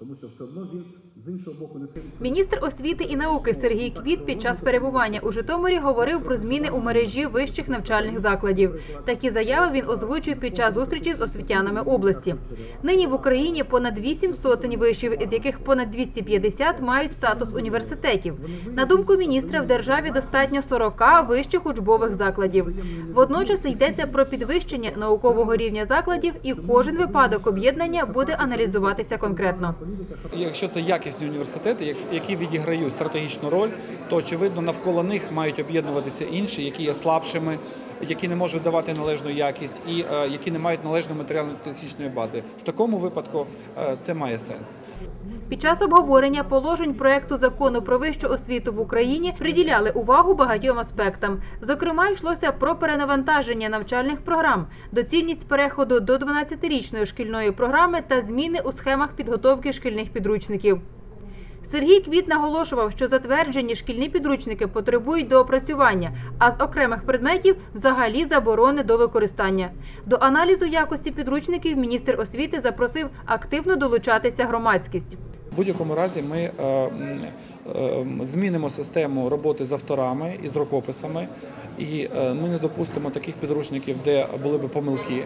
тому що все одно він з іншого боку несе Міністр освіти і науки Сергій Квіт під час перебування у Житомирі говорив про зміни у мережі вищих навчальних закладів. Такі заяви він озвучив під час зустрічі з освітянами області. Нині в Україні понад 8 сотень вишів, із яких понад 250 мають статус університетів. На думку міністра, в державі достатньо 40 вищих учбових закладів. Водночас йдеться про підвищення наукового рівня закладів, і кожен випадок об'єднання буде аналізуватися конкретно. Якщо це якісні університети, які відіграють стратегічну роль, то очевидно навколо них мають об'єднуватися інші, які є слабшими, які не можуть давати належну якість і е, які не мають належної матеріально-технічної бази. В такому випадку е, це має сенс. Під час обговорення положень проекту закону про вищу освіту в Україні приділяли увагу багатьом аспектам. Зокрема, йшлося про перенавантаження навчальних програм, доцільність переходу до 12-річної шкільної програми та зміни у схемах підготовки шкільних підручників. Сергій Квіт наголошував, що затверджені шкільні підручники потребують доопрацювання, а з окремих предметів взагалі заборони до використання. До аналізу якості підручників міністр освіти запросив активно долучатися громадськість. В будь-якому разі ми е, е, змінимо систему роботи з авторами і з рукописами, і е, ми не допустимо таких підручників, де були би помилки.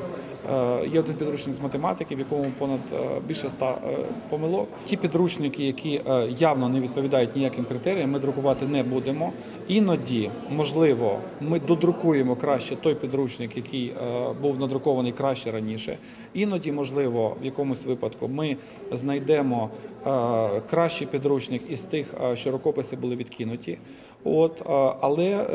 Е, Є один підручник з математики, в якому понад е, більше ста е, помилок. Ті підручники, які явно не відповідають ніяким критеріям, ми друкувати не будемо. Іноді, можливо, ми додрукуємо краще той підручник, який був надрукований краще раніше. Іноді, можливо, в якомусь випадку ми знайдемо кращий підручник із тих, що рукописи були відкинуті. От, але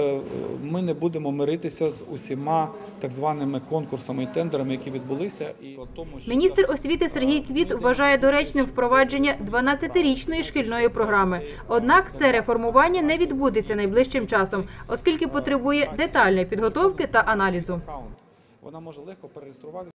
ми не будемо миритися з усіма так званими конкурсами і тендерами, які відбулися. І тому, Міністр освіти Сергій Квіт вважає доречним впровадження 12-річної шкільної програми. Однак це реформування не відбудеться найближчим часом, оскільки потребує детальної підготовки та аналізу. Вона може легко перереєструвати.